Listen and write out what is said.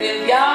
If y'all